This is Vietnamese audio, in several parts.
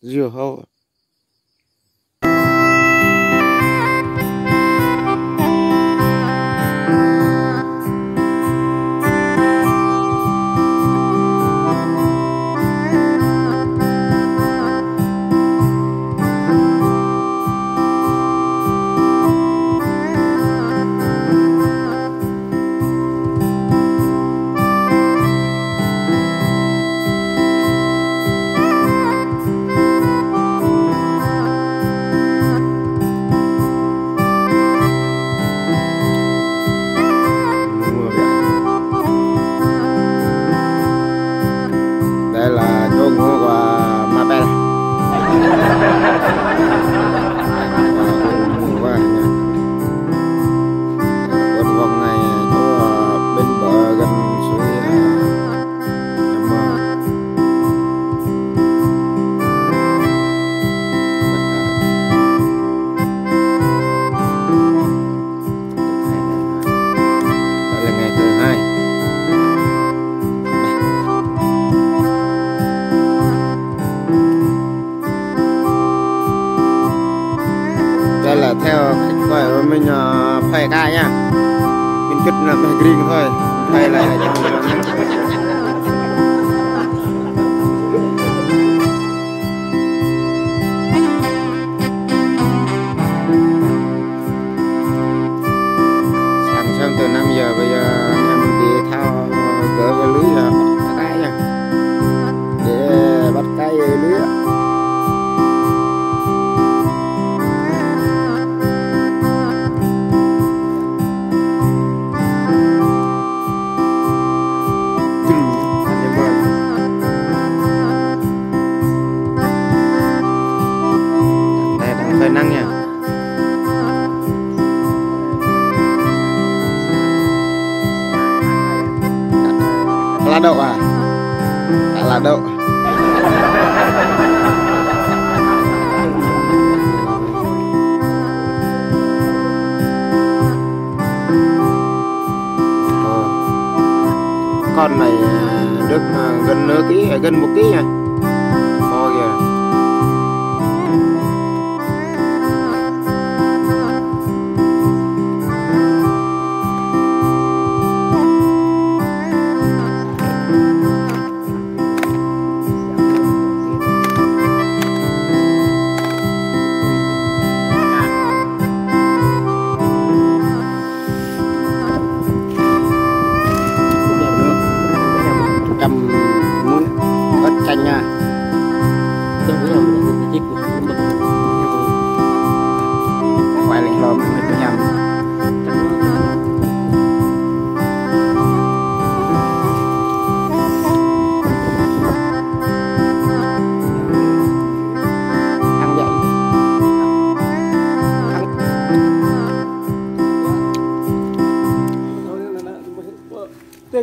热好 Theo khách gọi mình ờ, phải ca nha. Mình chút là mình green thôi. Phơi lại là phơi nắng nha. Lá đậu à? À lá đậu. Con này à, được à, gần nửa ký à, gần một ký nha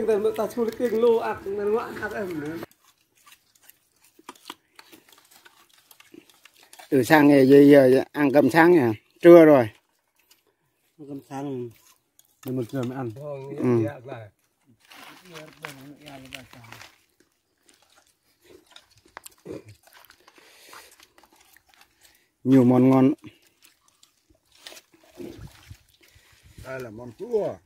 tiếng tần ta chua tiếng lô ạc nó ngoạn ạc em. Từ sáng ngày giờ, giờ ăn cơm sáng nha. Trưa rồi. Cơm sáng mình một giờ mới ăn. Ừ. nhiều món ngon. Đây là món cua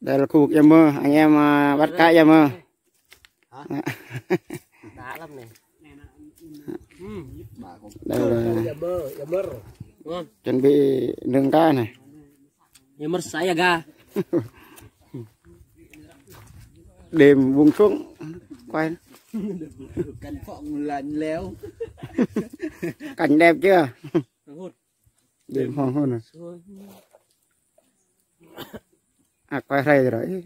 đây là khu vực em mơ. Anh em à, bắt cá em mơ. Đã lắm này đây là chuẩn bị nướng cá này. Ya mer saya ga. Đêm buông xuống. Quay. Cánh phộng lạnh léo cảnh đẹp chưa đêm. Hoàng hôn này rồi. À quay đây rồi đấy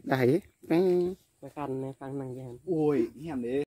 cái căn này căn năng gian ui hèm đấy